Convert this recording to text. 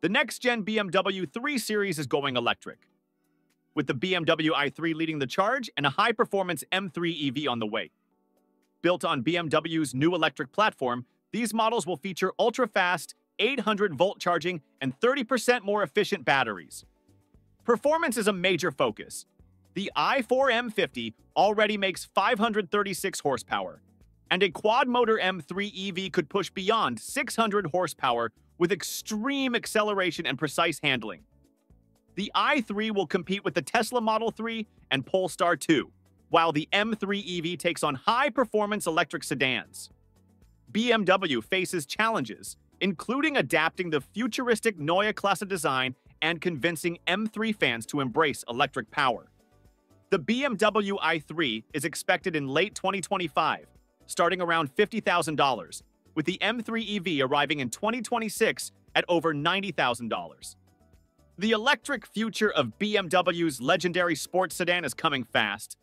The next-gen BMW 3 Series is going electric, with the BMW i3 leading the charge and a high-performance M3 EV on the way. Built on BMW's new electric platform, these models will feature ultra-fast 800-volt charging and 30% more efficient batteries. Performance is a major focus. The i4 M50 already makes 536 horsepower, and a quad-motor M3 EV could push beyond 600 horsepower with extreme acceleration and precise handling. The i3 will compete with the Tesla Model 3 and Polestar 2, while the M3 EV takes on high-performance electric sedans. BMW faces challenges, including adapting the futuristic Neue Klasse design and convincing M3 fans to embrace electric power. The BMW i3 is expected in late 2025, starting around $50,000, with the M3 EV arriving in 2026 at over $90,000. The electric future of BMW's legendary sports sedan is coming fast,